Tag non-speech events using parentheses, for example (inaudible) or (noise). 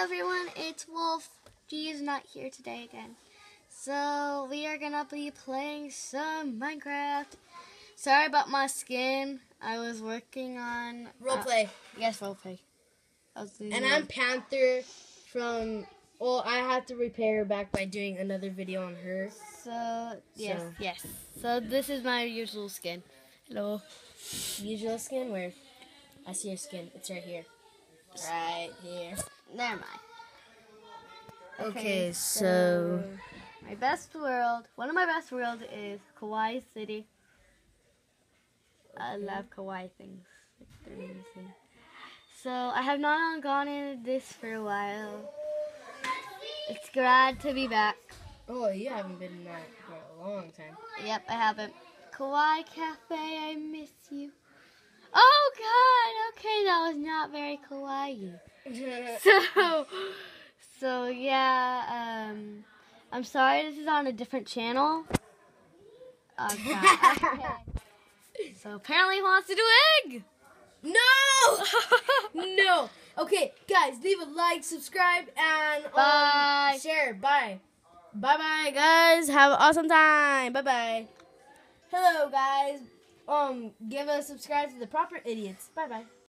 everyone, it's Wolf. G is not here today again. So we are gonna be playing some Minecraft. Sorry about my skin. I was working on Roleplay. Uh, yes, roleplay. I was doing and. I'm Panther from. Well, I had to repair her back by doing another video on her. so yes, So- yes. So this is my usual skin. Hello. Usual skin where I see your skin. It's right here. Right here. Never mind. Okay, so my best world. One of my best worlds is Kawaii City. I love Kawaii things. They're amazing. So I have not gone into this for a while. It's glad to be back. oh, you haven't been in that for a long time. Yep, I haven't. Kawaii Cafe, I miss you. Oh God! Okay, that was not very kawaii. (laughs) So, so yeah. Um, I'm sorry. This is on a different channel. Okay. (laughs) So apparently he wants to do egg. no, (laughs) no. Okay, guys, leave a like, subscribe, and um, Bye. share. Bye. Bye, bye, guys. Have an awesome time. Bye, bye. Hello, guys. Um, give a subscribe to the proper idiots. Bye, bye.